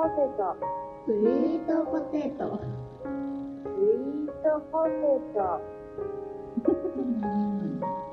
ポテト。スイートポテト。スイートポテト。